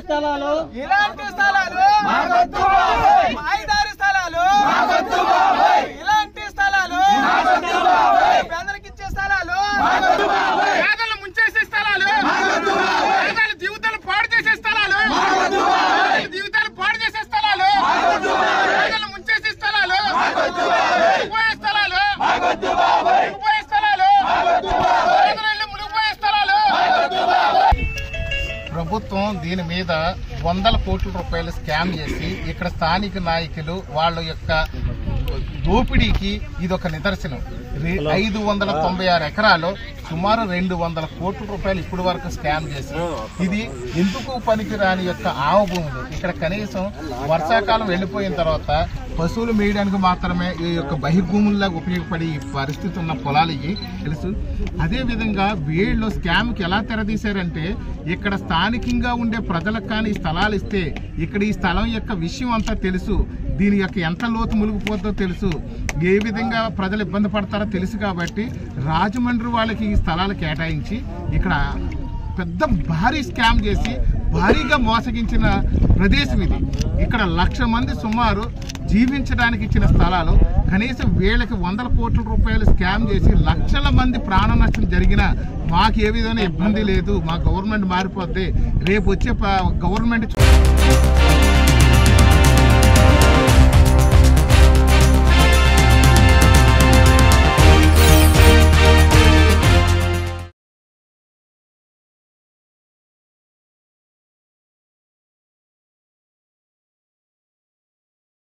స్థలాలు ఇలాంటి స్థలాలు మాయిదారి స్థలాలు ఇలాంటి స్థలాలు పేదలకు ఇచ్చే స్థలాలు పేదలు ముంచేసే స్థలాలు పేదల జీవితాలు పాడు చేసే స్థలాలు పేదల జీవితాలు పాడు చేసే స్థలాలు పేదలు ముంచేసే స్థలాలు మునిగిపోయే స్థలాలు మునిగిపోయే స్థలాలు పేదలు ఇల్లు మునిగిపోయే స్థలాలు ప్రభుత్వం దీని మీద వందల కోట్ల రూపాయలు స్కామ్ చేసి ఇక్కడ స్థానిక నాయకులు వాళ్ళ యొక్క దోపిడీకి ఇది ఒక నిదర్శనం ఐదు వందల తొంభై ఆరు ఎకరాలు సుమారు రెండు వందల కోట్ల రూపాయలు ఇప్పటి వరకు స్కామ్ చేసి ఇది ఎందుకు పనికిరాని యొక్క ఆవ భూములు ఇక్కడ కనీసం వర్షాకాలం వెళ్ళిపోయిన తర్వాత పశువులు మేయడానికి మాత్రమే ఈ యొక్క బహిర్భూముల్లాగా ఉపయోగపడే ఈ పరిస్థితి ఉన్న పొలాలు ఇవి తెలుసు. అదే విధంగా వీళ్ళు స్కామ్కి ఎలా తెరదీశారంటే ఇక్కడ స్థానికంగా ఉండే ప్రజలకు కానీ స్థలాలు ఇస్తే ఇక్కడ ఈ స్థలం యొక్క విషయం అంతా తెలుసు. దీని యొక్క ఎంత లోతు మునిగిపోతుందో తెలుసు. ఏ విధంగా ప్రజలు ఇబ్బంది పడతారో తెలుసు కాబట్టి రాజమండ్రి వాళ్ళకి ఈ స్థలాలు కేటాయించి ఇక్కడ పెద్ద భారీ స్కామ్ చేసి భారీగా మోసగించిన ప్రదేశం ఇది. ఇక్కడ లక్ష మంది సుమారు జీవించడానికి ఇచ్చిన స్థలాలు కనీసం వీళ్ళకి వందల కోట్ల రూపాయలు స్కామ్ చేసి లక్షల మంది ప్రాణ నష్టం జరిగిన మాకు ఏ విధమైన ఇబ్బంది లేదు మా గవర్నమెంట్ మారిపోద్ది. రేపు వచ్చే ప- గవర్నమెంట్